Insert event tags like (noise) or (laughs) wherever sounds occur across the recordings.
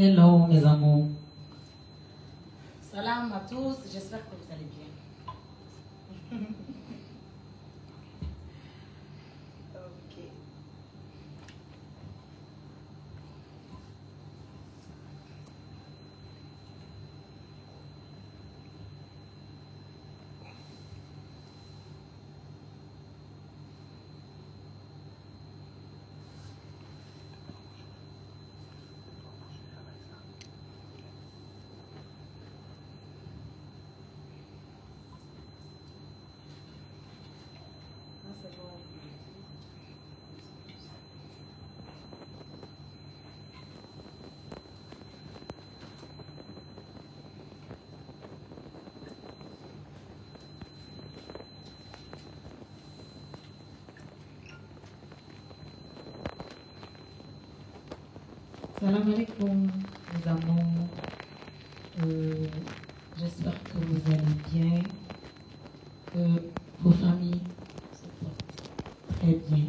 Hello mes amours. Salam à tous, j'espère que vous allez bien. ok. Ah, c'est bon. Salam alaikum mes amours. Euh, J'espère que vous allez bien, que vos familles se portent très bien.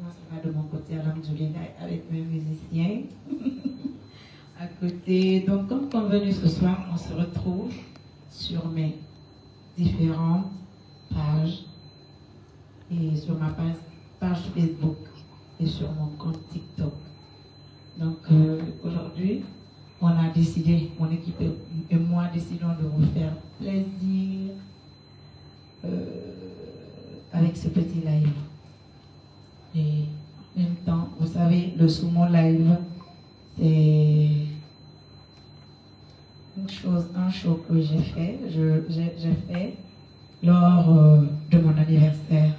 Moi, ça va de mon côté, Alhamdoulilah, avec mes musiciens (laughs) à côté. Donc, comme convenu ce soir, on se retrouve sur mes différentes pages et sur ma page, page Facebook et sur mon compte TikTok. Donc euh, aujourd'hui, on a décidé, mon équipe et moi décidons de vous faire plaisir euh, avec ce petit live. Et en même temps, vous savez, le sumo live, c'est une chose, un show que j'ai fait, j'ai fait lors euh, de mon anniversaire.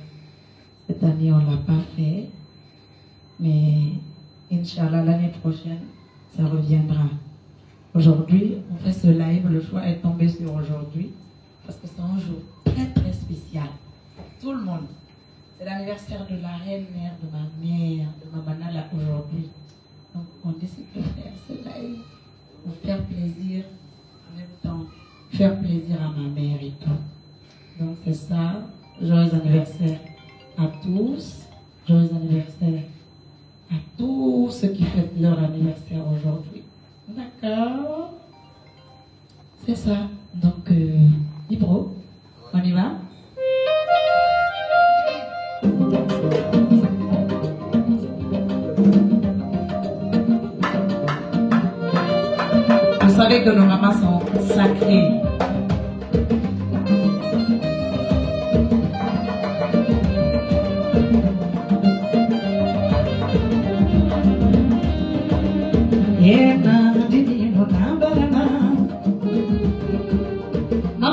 Cette année, on ne l'a pas fait, mais Inch'Allah, l'année prochaine, ça reviendra. Aujourd'hui, on fait ce live, le choix est tombé sur aujourd'hui, parce que c'est un jour très très spécial tout le monde. C'est l'anniversaire de la reine mère de ma mère, de ma banala aujourd'hui. Donc on décide de faire ce live pour faire plaisir, en même temps faire plaisir à ma mère et tout. Donc c'est ça. Joyeux anniversaire à tous. Joyeux anniversaire à tous ceux qui fêtent leur anniversaire aujourd'hui. D'accord C'est ça. Donc, euh, Ibro, on y va? Vous savez que nos mamans sont sacrées.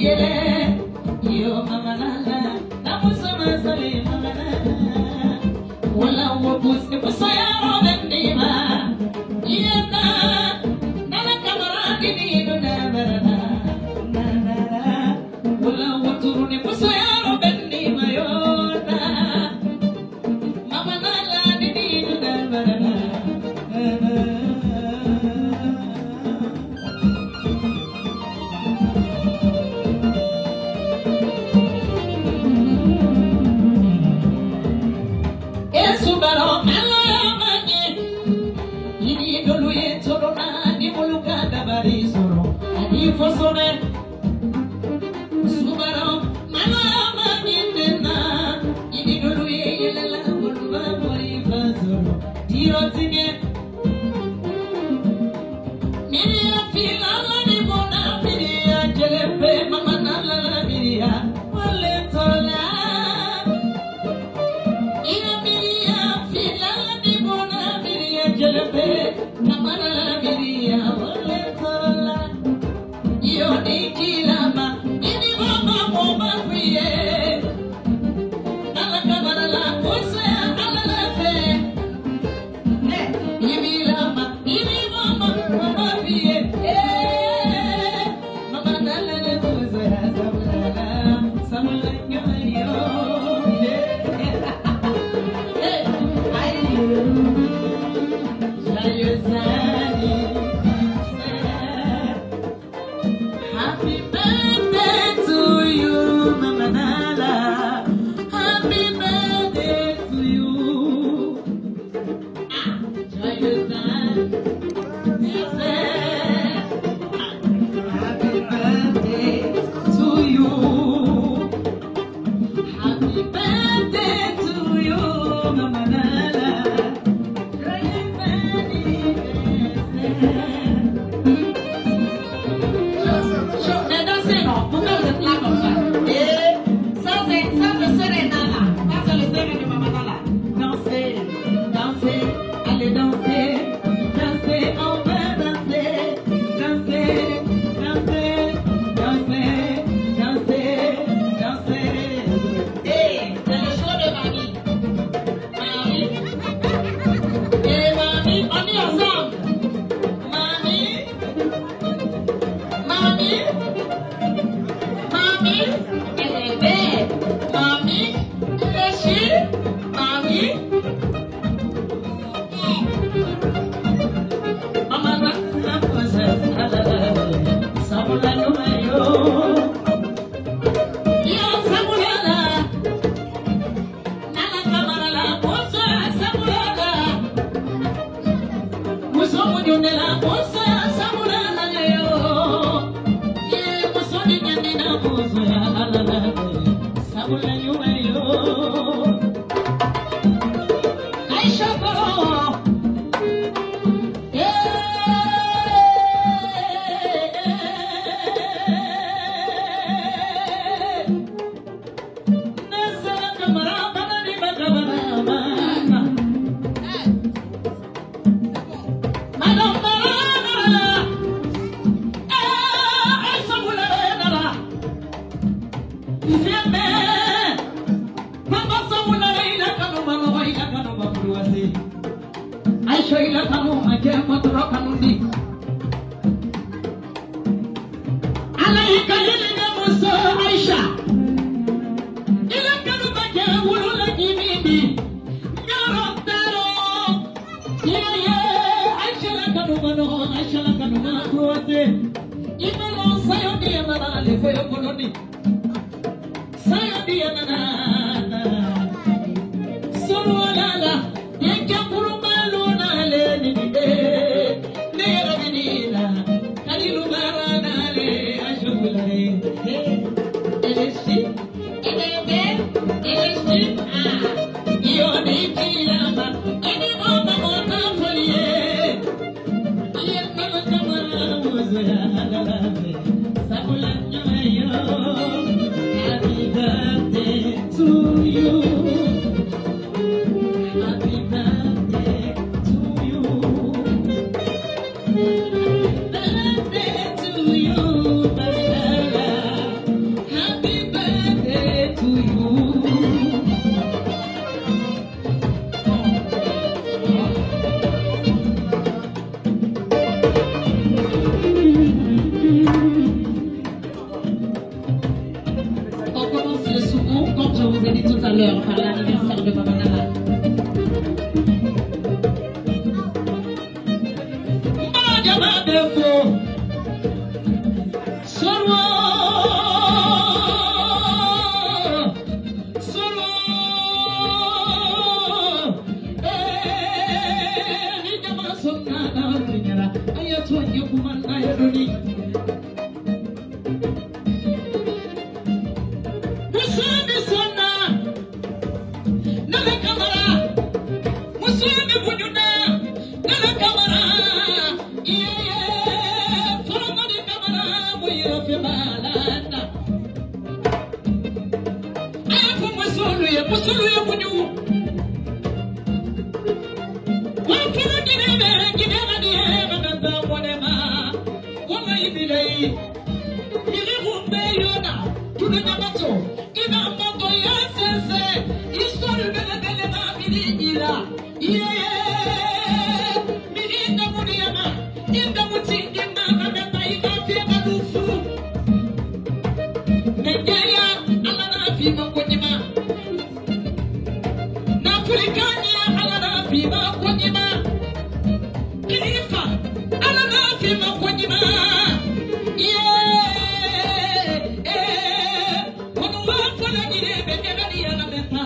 Yeah.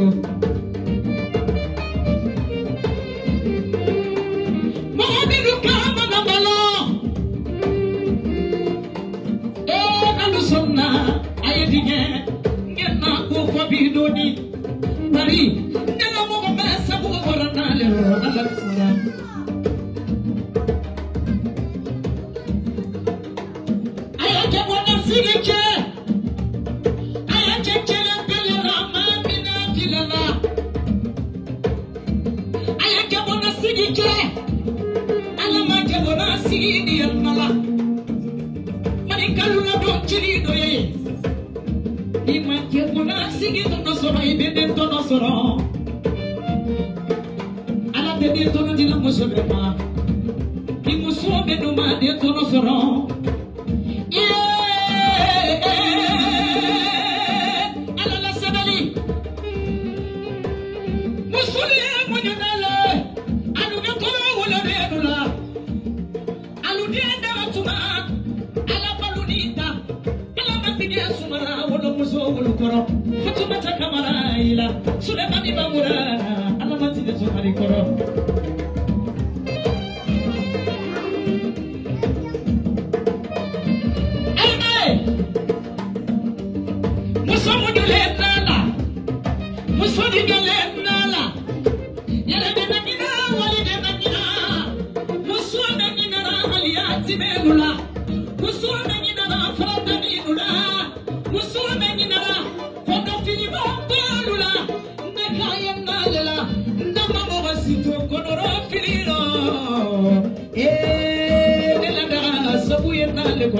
Bye.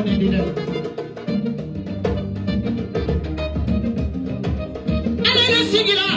what he needed. And sing it out.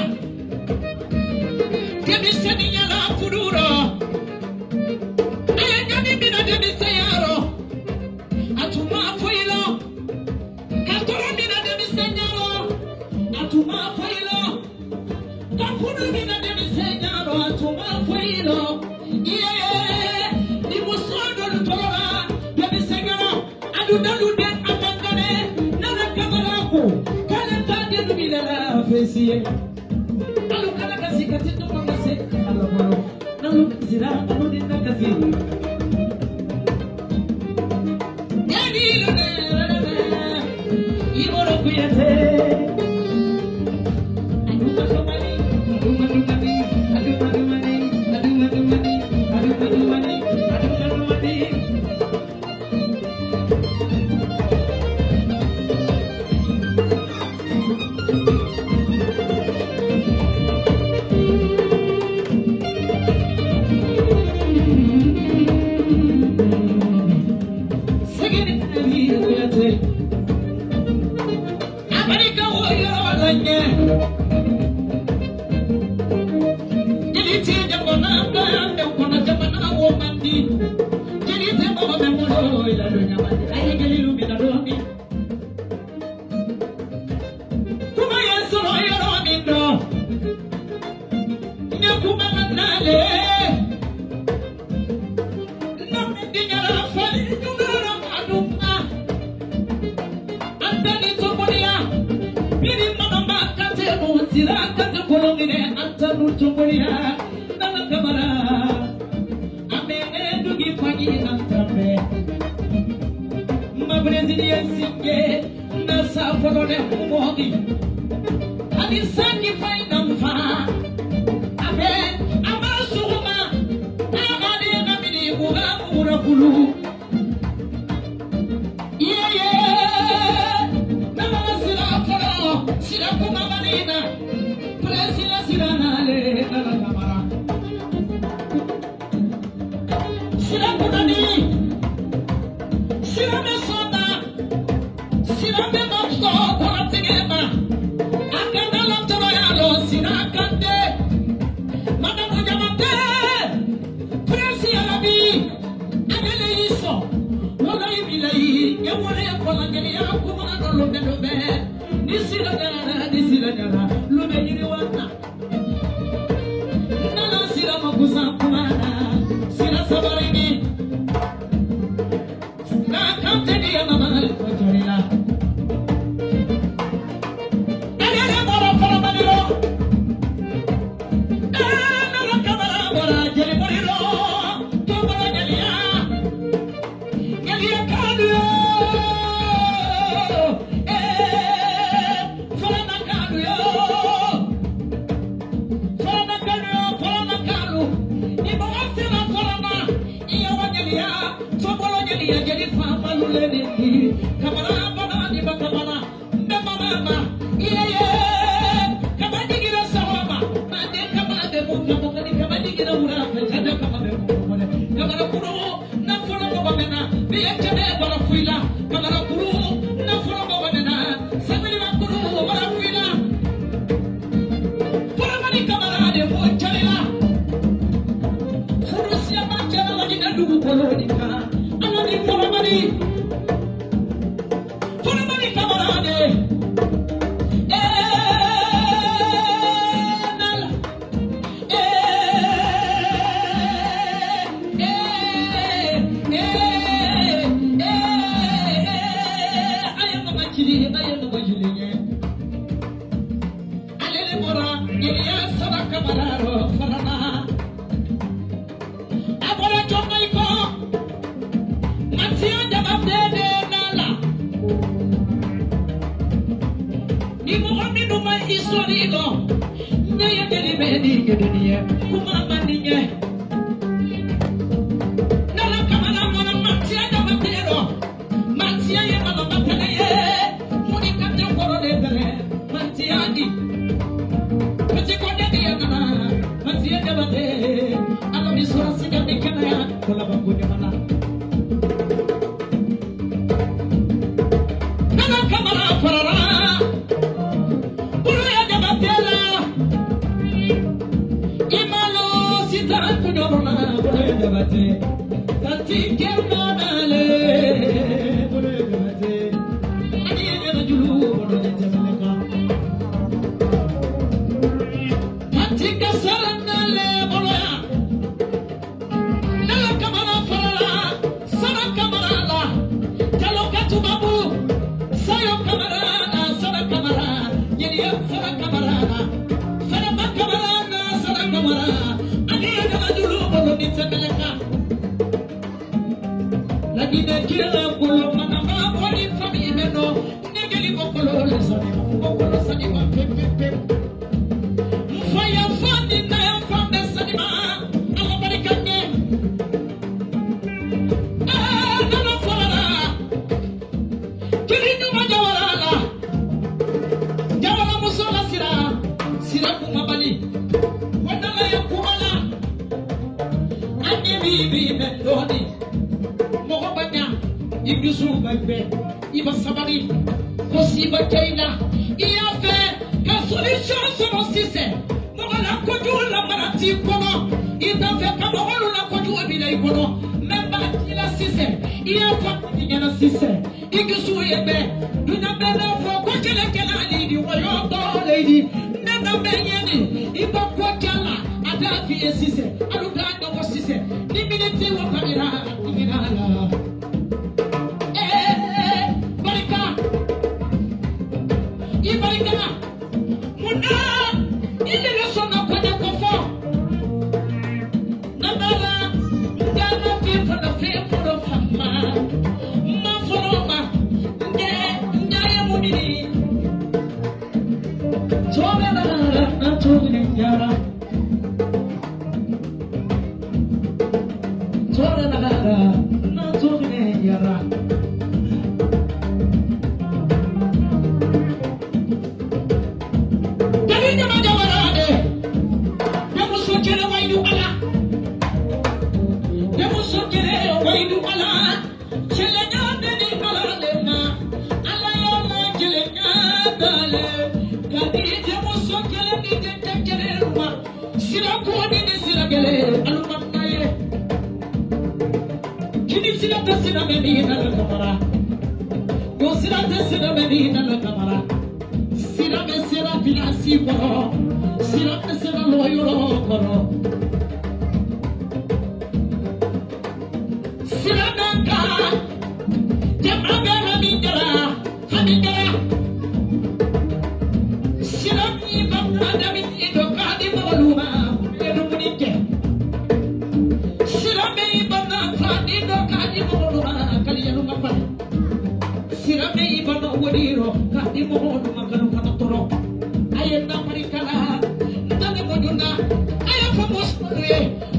Con la sisi ɛnu gba dɔbɔ sisi ni miniti wɔ.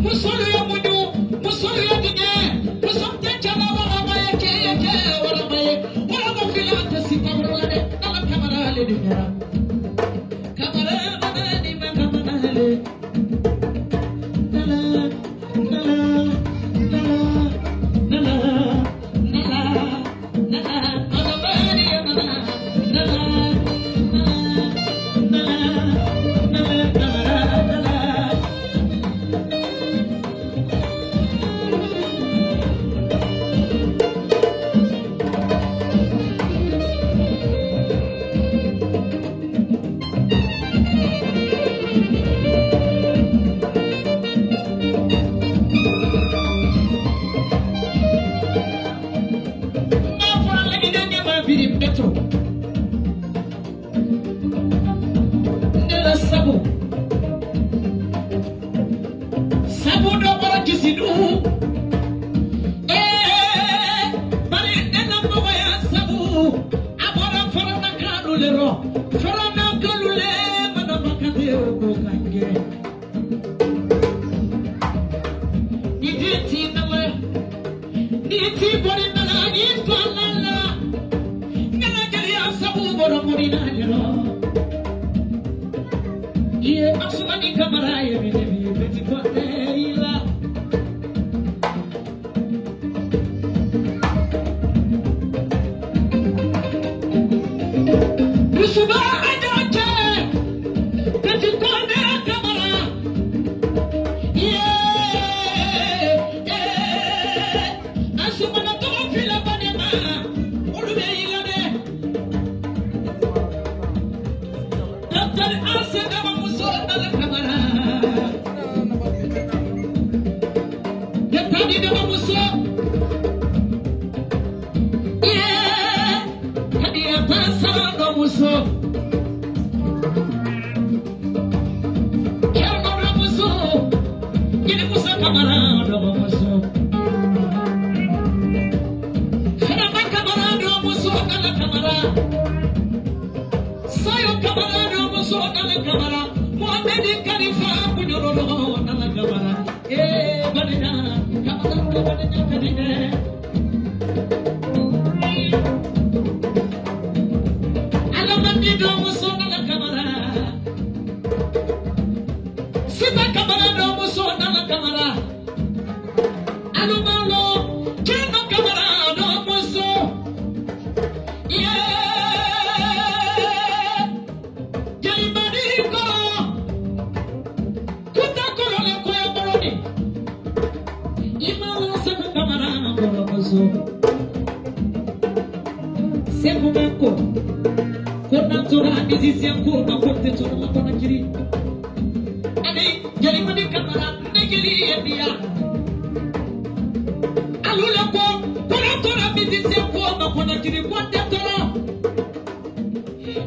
Muslim.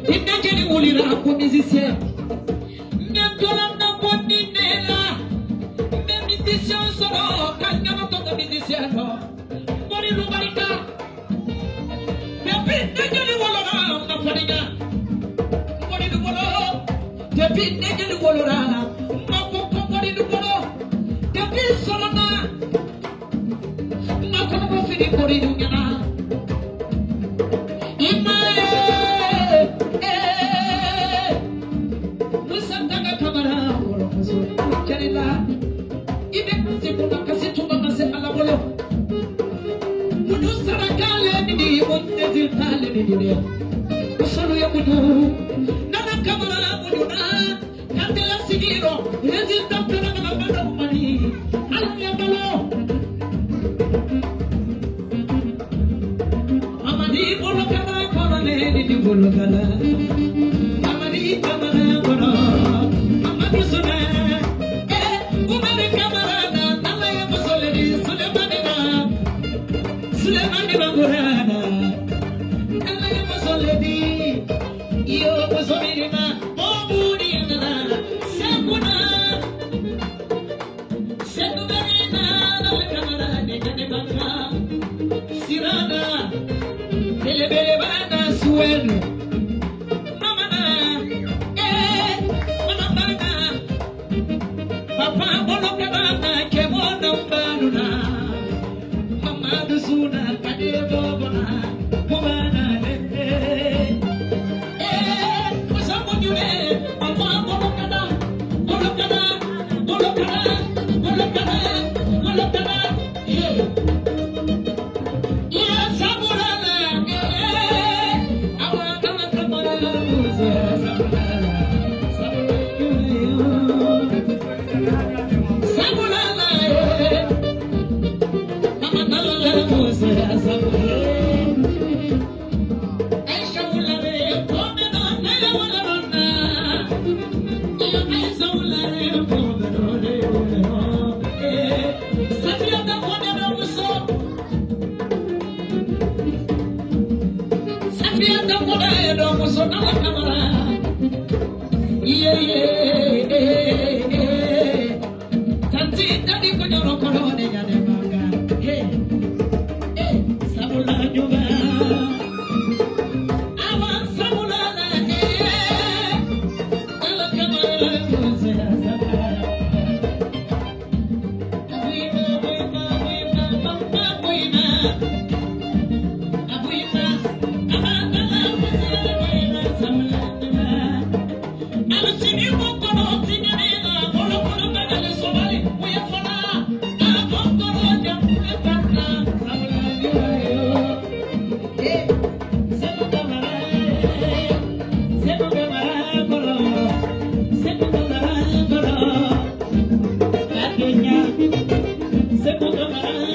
Tinda jeli wulira ako musicien. Mbe tola na ko dinela. Mbe musicien soro kanga na to musicien no. Mori lubarika. Mbe pinda jeli wolora na fadiga. Mori du bolo. Te pinda jeli wolora. Ma ko ko mori du bolo. Te pin soro na. Ma ko ko fini mori du nyana.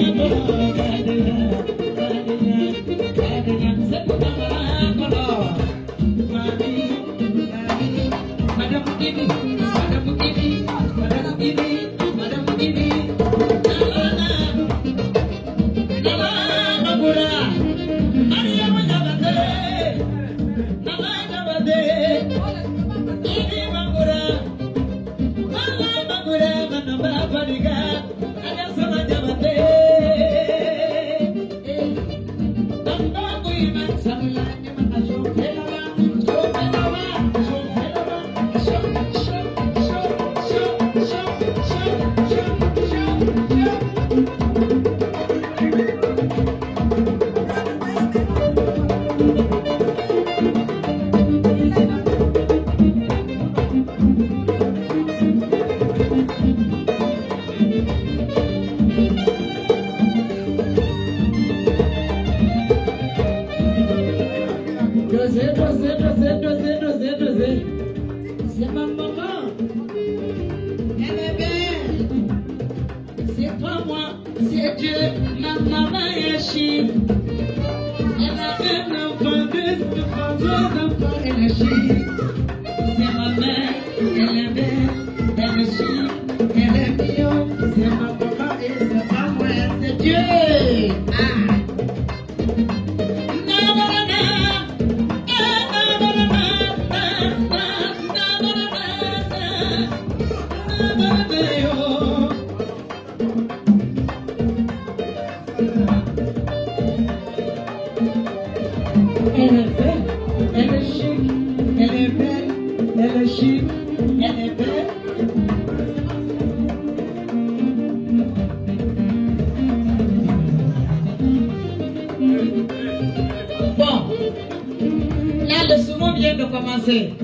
Thank you. Elle est belle, elle est chic, elle est belle, elle est chic, elle est belle. Bon, là le sumo vient de commencer.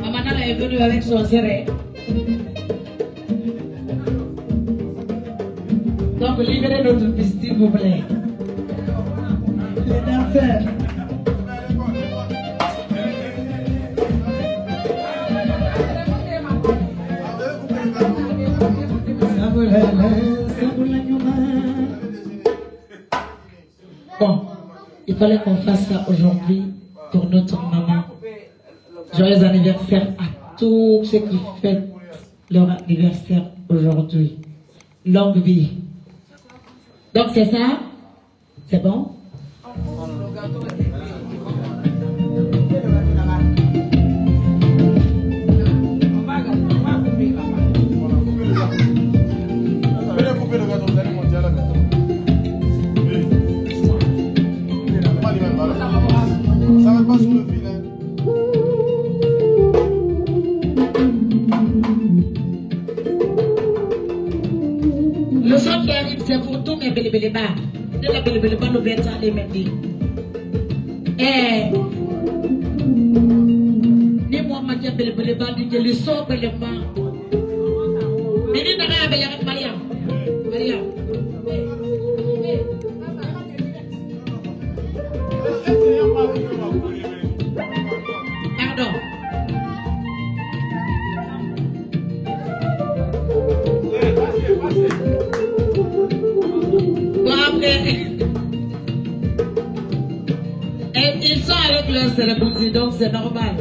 Mamanala est venue avec son serré. Donc libérez notre piste, s'il vous plaît. Fallait qu'on fasse ça aujourd'hui pour notre maman. Joyeux anniversaire à tous ceux qui fêtent leur anniversaire aujourd'hui. Longue vie. Donc c'est ça? C'est bon? bɛɛ fɛ ko don mɛ belebeleba ne ka belebeleba dɔ bɛɛ taalen mɛ bi di jeli so beleba mɛ ni daga y'a bɛ yaga mariya mariya. Pardon. Thank eh, you. Et ils sont avec leur célébrité, donc c'est normal.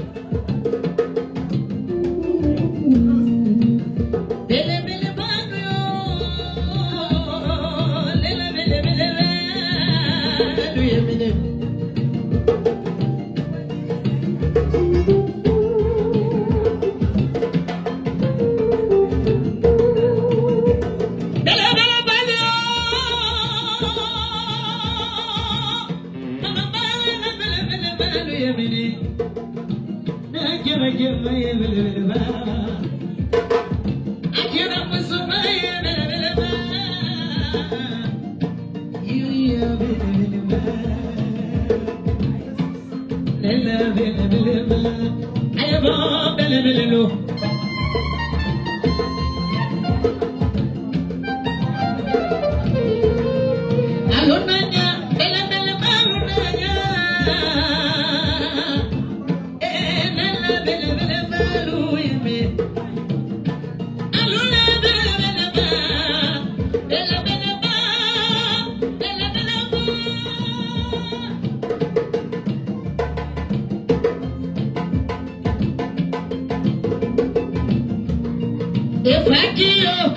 Efakiyo,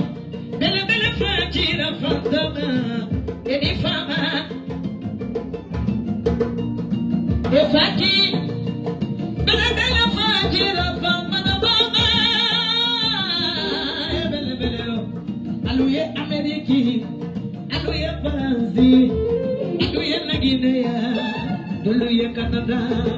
bela bela fakira Pela ele fama. Efaki, bela bela fakira fama na baba. Bela bela, aluia Ameriki, aluye Brasil, aluye Guiné, aluia Canadá.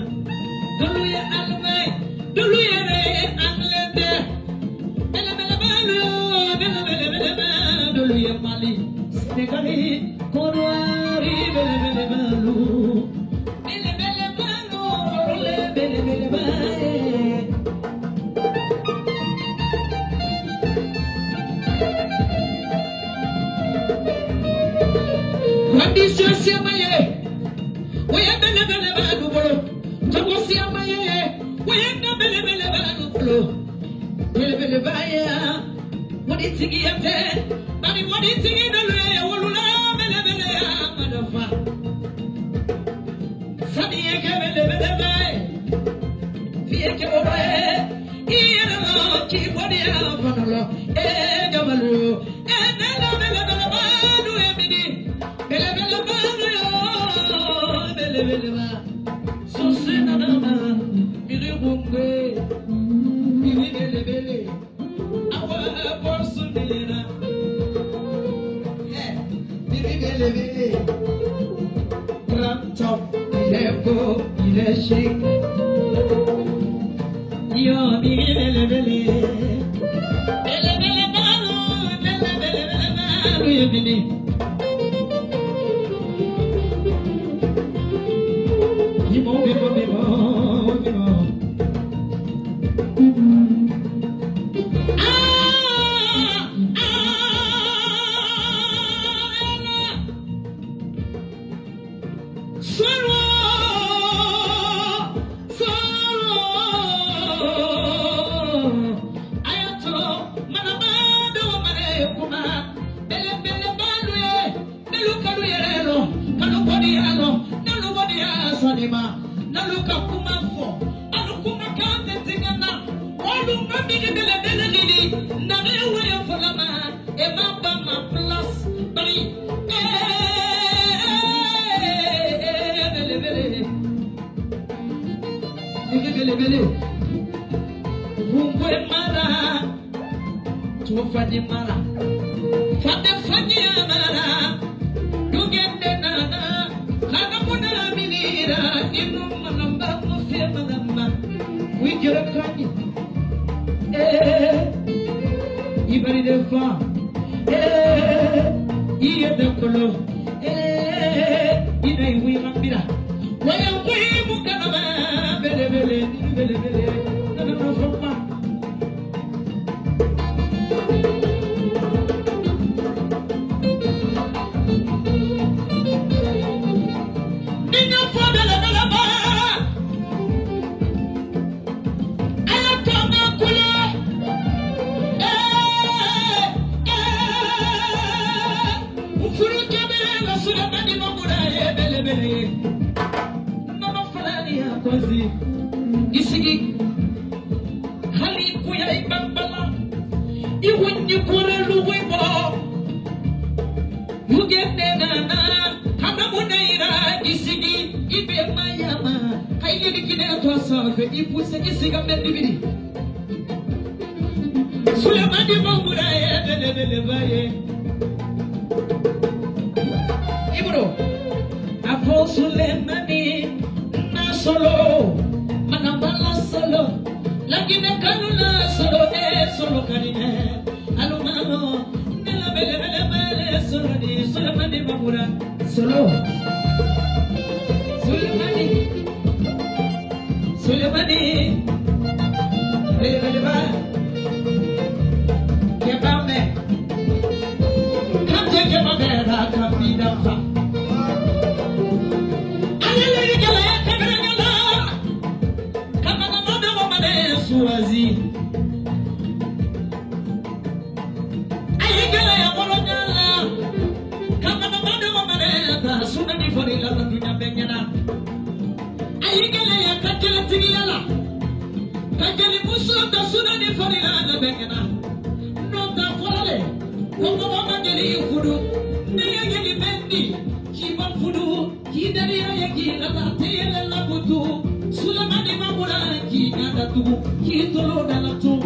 إلى الشك يومي بلا بلا بلا بلا بلا بلا بلا In the Ki, ki manfudu, ki dariya ki latate la labutu. Sulamani mamura ki nadatu, ki tolo dalatu.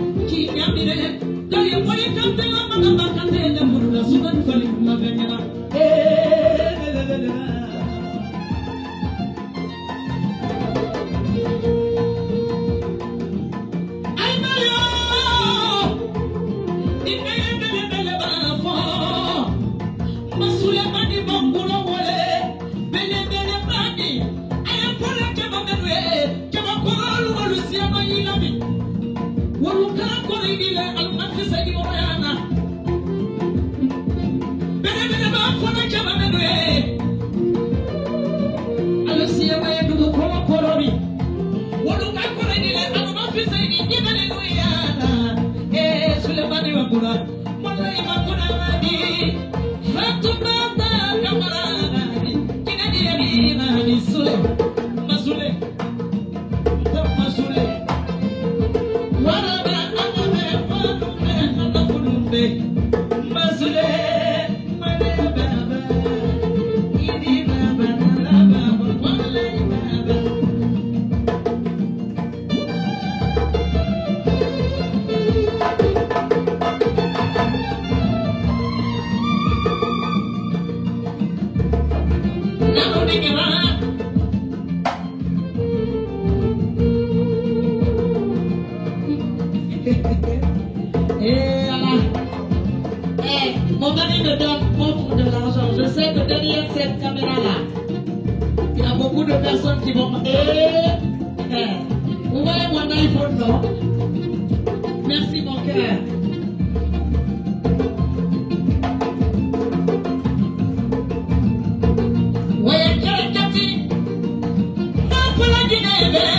Eh, mon mari me donne beaucoup de l'argent. Je sais que derrière cette caméra-là, il y a beaucoup de personnes qui vont... Eh, eh. Vous voyez mon iPhone, non? Merci mon cœur. Voyez, Cathy, non pour la Guinée,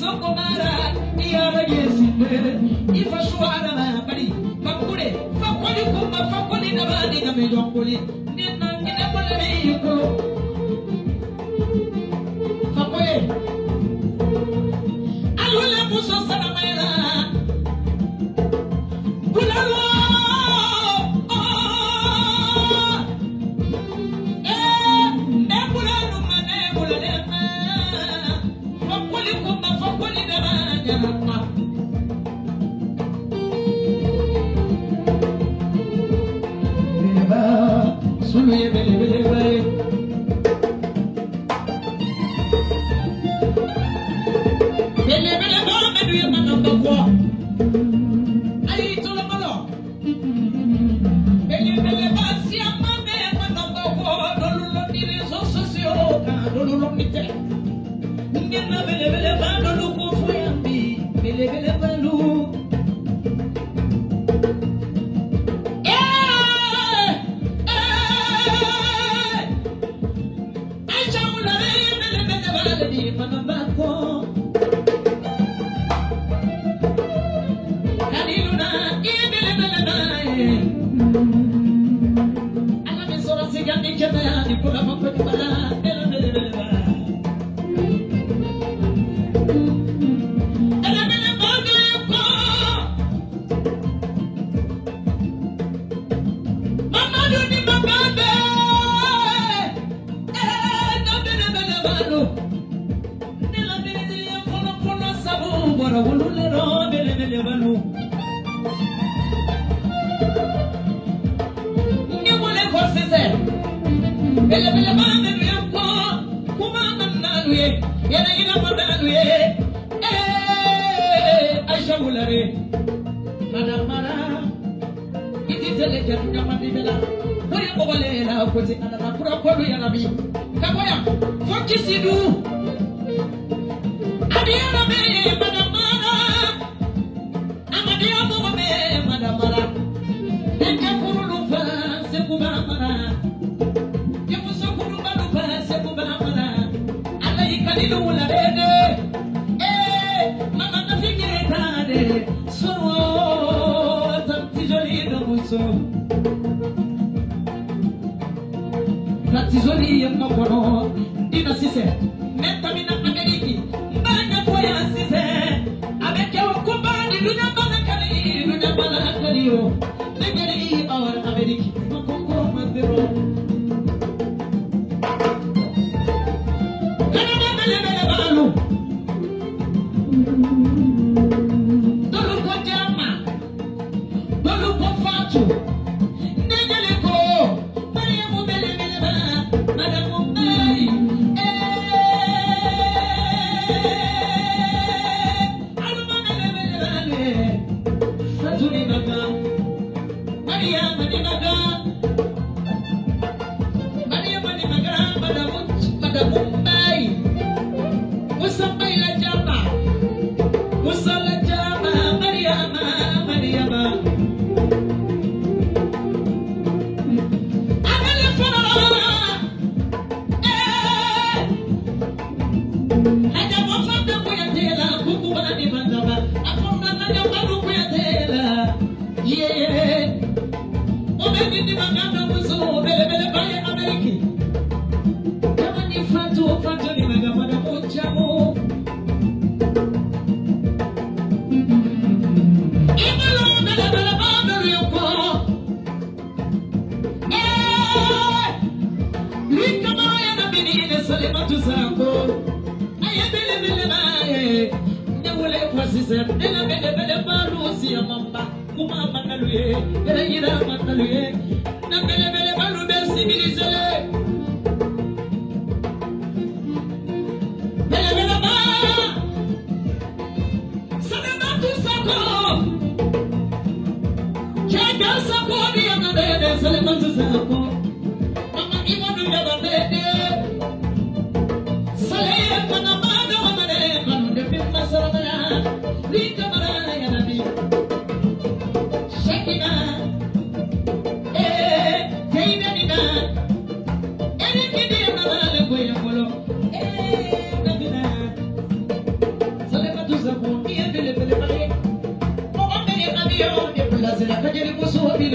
sokomara iyabagezidde ifashwara mabali bakule fakoli kuma fakoli alo ndela mbili non kono kono sabu bora wulule ro bele bele banu nge wole ko sise bele bele ba me ya ko kuma mananu ye yana ina madanu ye eh aisha wulare madam mara ititele kadu kama bibela Kuri kobolela kuti anana kura kodu yanabi Hangisi du. Hadi yana beri.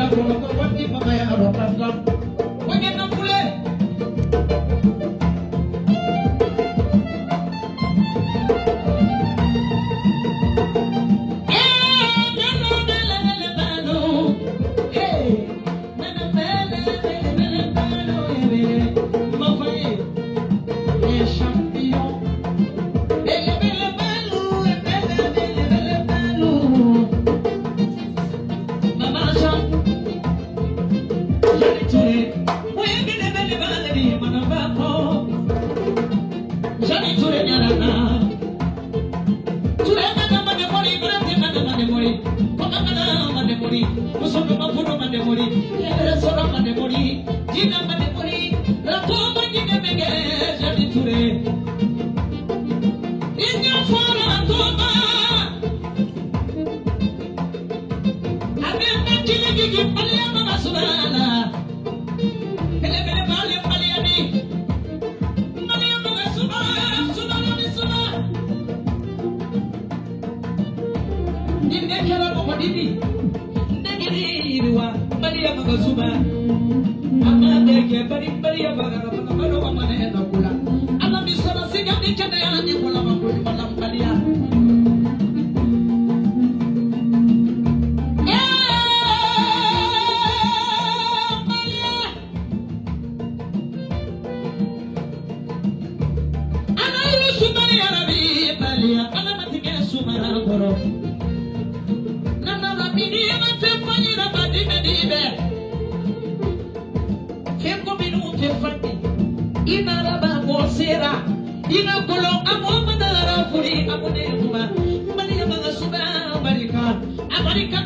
Wadde ko maya a ɗo pratlam ko jennam ina kolo amo madara furi amune kuma mani yamanga suba barika. Abarika